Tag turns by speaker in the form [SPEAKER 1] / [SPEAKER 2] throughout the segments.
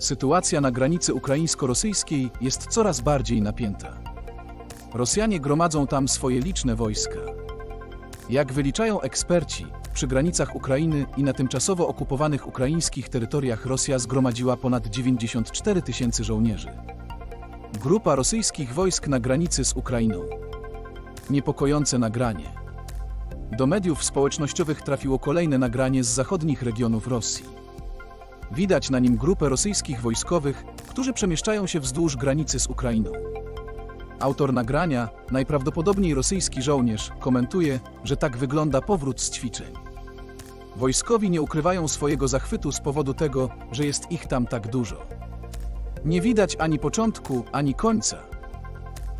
[SPEAKER 1] Sytuacja na granicy ukraińsko-rosyjskiej jest coraz bardziej napięta. Rosjanie gromadzą tam swoje liczne wojska. Jak wyliczają eksperci, przy granicach Ukrainy i na tymczasowo okupowanych ukraińskich terytoriach Rosja zgromadziła ponad 94 tysięcy żołnierzy. Grupa rosyjskich wojsk na granicy z Ukrainą. Niepokojące nagranie. Do mediów społecznościowych trafiło kolejne nagranie z zachodnich regionów Rosji. Widać na nim grupę rosyjskich wojskowych, którzy przemieszczają się wzdłuż granicy z Ukrainą. Autor nagrania, najprawdopodobniej rosyjski żołnierz, komentuje, że tak wygląda powrót z ćwiczeń. Wojskowi nie ukrywają swojego zachwytu z powodu tego, że jest ich tam tak dużo. Nie widać ani początku, ani końca.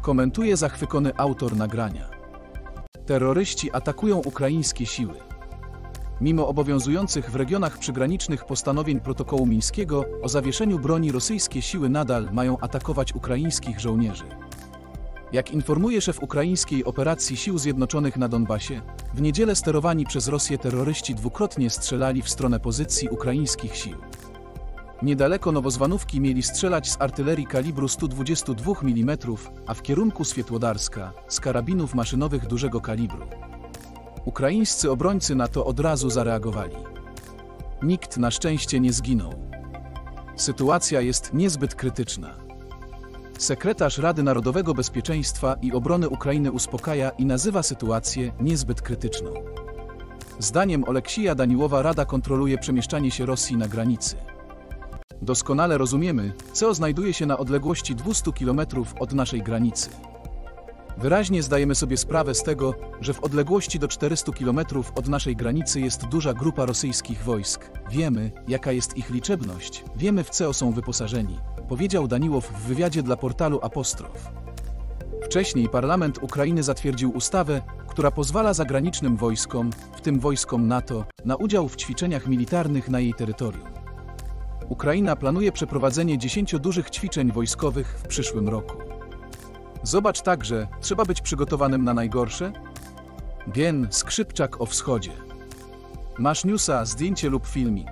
[SPEAKER 1] Komentuje zachwycony autor nagrania. Terroryści atakują ukraińskie siły. Mimo obowiązujących w regionach przygranicznych postanowień protokołu mińskiego o zawieszeniu broni rosyjskie siły nadal mają atakować ukraińskich żołnierzy. Jak informuje szef ukraińskiej operacji Sił Zjednoczonych na Donbasie, w niedzielę sterowani przez Rosję terroryści dwukrotnie strzelali w stronę pozycji ukraińskich sił. Niedaleko Nowozwanówki mieli strzelać z artylerii kalibru 122 mm, a w kierunku Swietłodarska z karabinów maszynowych dużego kalibru. Ukraińscy obrońcy na to od razu zareagowali. Nikt na szczęście nie zginął. Sytuacja jest niezbyt krytyczna. Sekretarz Rady Narodowego Bezpieczeństwa i Obrony Ukrainy uspokaja i nazywa sytuację niezbyt krytyczną. Zdaniem Oleksija Daniłowa Rada kontroluje przemieszczanie się Rosji na granicy. Doskonale rozumiemy, co znajduje się na odległości 200 km od naszej granicy. Wyraźnie zdajemy sobie sprawę z tego, że w odległości do 400 km od naszej granicy jest duża grupa rosyjskich wojsk. Wiemy, jaka jest ich liczebność, wiemy w co są wyposażeni, powiedział Daniłow w wywiadzie dla portalu Apostrof. Wcześniej parlament Ukrainy zatwierdził ustawę, która pozwala zagranicznym wojskom, w tym wojskom NATO, na udział w ćwiczeniach militarnych na jej terytorium. Ukraina planuje przeprowadzenie 10 dużych ćwiczeń wojskowych w przyszłym roku. Zobacz także, trzeba być przygotowanym na najgorsze? Gen Skrzypczak o wschodzie. Masz newsa, zdjęcie lub filmik.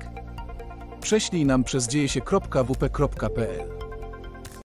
[SPEAKER 1] Prześlij nam przez dziejesie.wp.pl